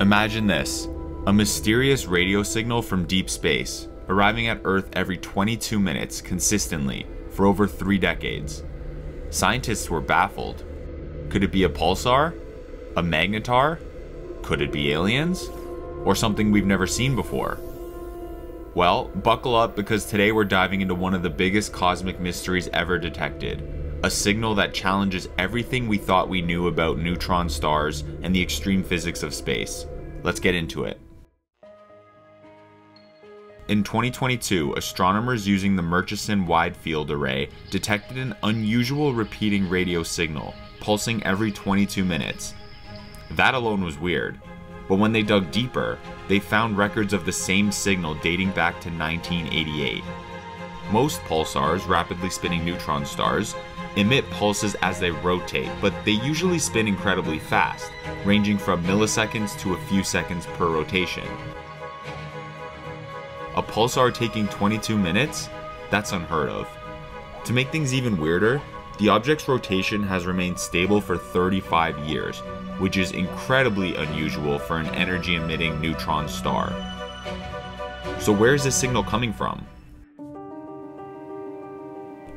Imagine this a mysterious radio signal from deep space, arriving at Earth every 22 minutes consistently for over three decades. Scientists were baffled. Could it be a pulsar? A magnetar? Could it be aliens? Or something we've never seen before? Well, buckle up because today we're diving into one of the biggest cosmic mysteries ever detected a signal that challenges everything we thought we knew about neutron stars and the extreme physics of space. Let's get into it. In 2022, astronomers using the Murchison Wide Field Array detected an unusual repeating radio signal, pulsing every 22 minutes. That alone was weird, but when they dug deeper, they found records of the same signal dating back to 1988. Most pulsars, rapidly spinning neutron stars, emit pulses as they rotate, but they usually spin incredibly fast, ranging from milliseconds to a few seconds per rotation. A pulsar taking 22 minutes? That's unheard of. To make things even weirder, the object's rotation has remained stable for 35 years, which is incredibly unusual for an energy emitting neutron star. So, where is this signal coming from?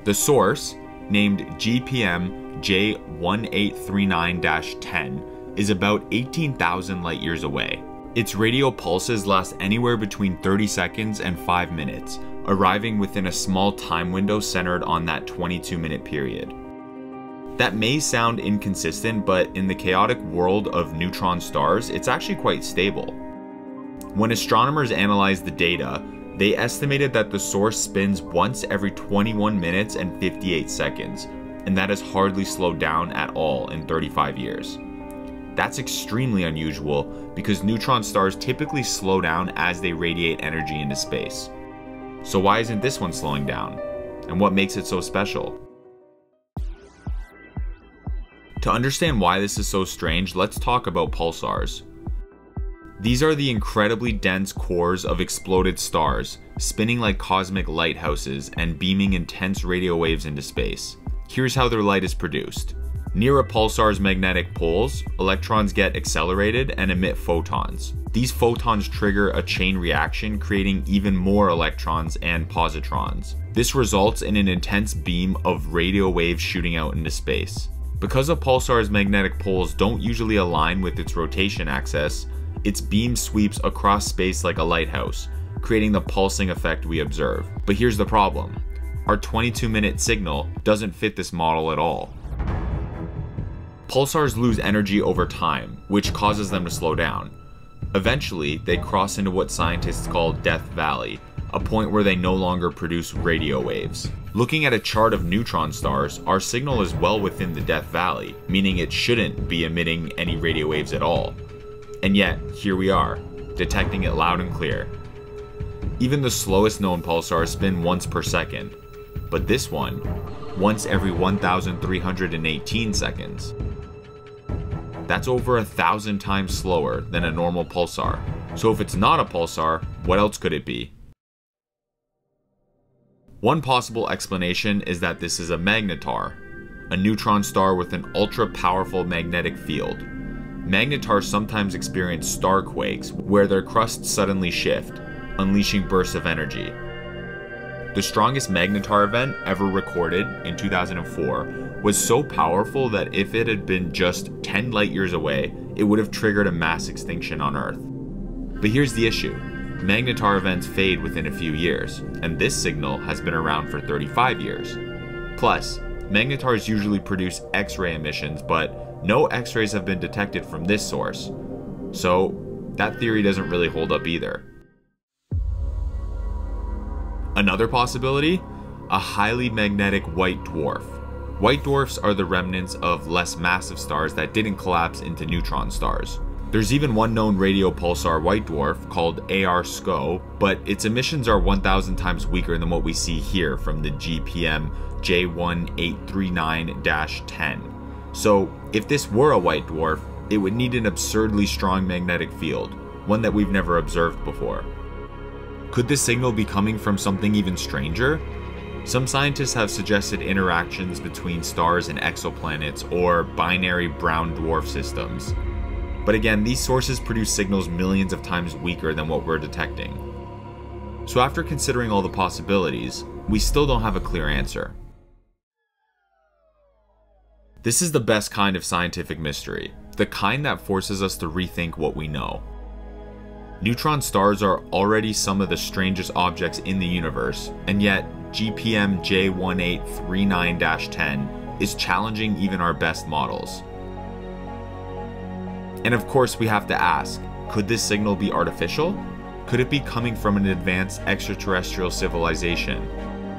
The source, named GPM J1839 10, is about 18,000 light years away. Its radio pulses last anywhere between 30 seconds and 5 minutes, arriving within a small time window centered on that 22 minute period. That may sound inconsistent, but in the chaotic world of neutron stars, it's actually quite stable. When astronomers analyzed the data, they estimated that the source spins once every 21 minutes and 58 seconds, and that has hardly slowed down at all in 35 years. That's extremely unusual because neutron stars typically slow down as they radiate energy into space. So why isn't this one slowing down? And what makes it so special? To understand why this is so strange, let's talk about pulsars. These are the incredibly dense cores of exploded stars, spinning like cosmic lighthouses and beaming intense radio waves into space. Here's how their light is produced. Near a pulsar's magnetic poles, electrons get accelerated and emit photons. These photons trigger a chain reaction, creating even more electrons and positrons. This results in an intense beam of radio waves shooting out into space. Because a pulsar's magnetic poles don't usually align with its rotation axis, its beam sweeps across space like a lighthouse, creating the pulsing effect we observe. But here's the problem. Our 22 minute signal doesn't fit this model at all. Pulsars lose energy over time, which causes them to slow down. Eventually, they cross into what scientists call Death Valley, a point where they no longer produce radio waves. Looking at a chart of neutron stars, our signal is well within the Death Valley, meaning it shouldn't be emitting any radio waves at all. And yet, here we are, detecting it loud and clear. Even the slowest known pulsars spin once per second, but this one, once every 1,318 seconds. That's over a thousand times slower than a normal pulsar. So if it's not a pulsar, what else could it be? One possible explanation is that this is a magnetar, a neutron star with an ultra powerful magnetic field. Magnetars sometimes experience star quakes, where their crusts suddenly shift, unleashing bursts of energy. The strongest magnetar event ever recorded in 2004 was so powerful that if it had been just 10 light years away, it would have triggered a mass extinction on Earth. But here's the issue magnetar events fade within a few years, and this signal has been around for 35 years. Plus, magnetars usually produce X ray emissions, but no X rays have been detected from this source. So, that theory doesn't really hold up either. Another possibility? A highly magnetic white dwarf. White dwarfs are the remnants of less massive stars that didn't collapse into neutron stars. There's even one known radio pulsar white dwarf called AR SCO, but its emissions are 1,000 times weaker than what we see here from the GPM J1839 10. So, if this were a white dwarf, it would need an absurdly strong magnetic field, one that we've never observed before. Could this signal be coming from something even stranger? Some scientists have suggested interactions between stars and exoplanets or binary brown dwarf systems. But again, these sources produce signals millions of times weaker than what we're detecting. So after considering all the possibilities, we still don't have a clear answer. This is the best kind of scientific mystery, the kind that forces us to rethink what we know. Neutron stars are already some of the strangest objects in the universe, and yet GPM J1839 10 is challenging even our best models. And of course, we have to ask could this signal be artificial? Could it be coming from an advanced extraterrestrial civilization?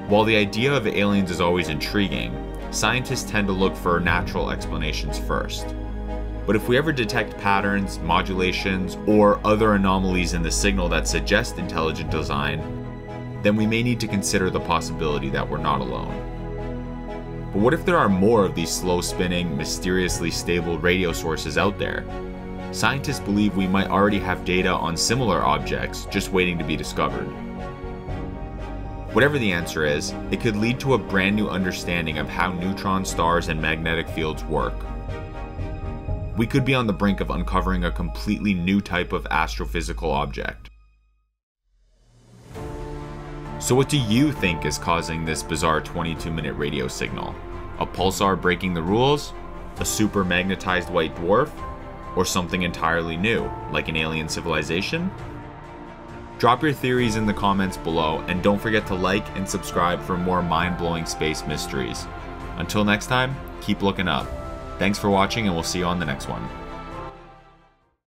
While the idea of aliens is always intriguing, scientists tend to look for natural explanations first. But if we ever detect patterns, modulations, or other anomalies in the signal that suggest intelligent design, then we may need to consider the possibility that we're not alone. But what if there are more of these slow spinning, mysteriously stable radio sources out there? Scientists believe we might already have data on similar objects just waiting to be discovered. Whatever the answer is, it could lead to a brand new understanding of how neutron stars and magnetic fields work. We could be on the brink of uncovering a completely new type of astrophysical object. So, what do you think is causing this bizarre 22 minute radio signal? A pulsar breaking the rules? A super magnetized white dwarf? Or something entirely new, like an alien civilization? Drop your theories in the comments below, and don't forget to like and subscribe for more mind blowing space mysteries. Until next time, keep looking up. Thanks for watching, and we'll see you on the next one.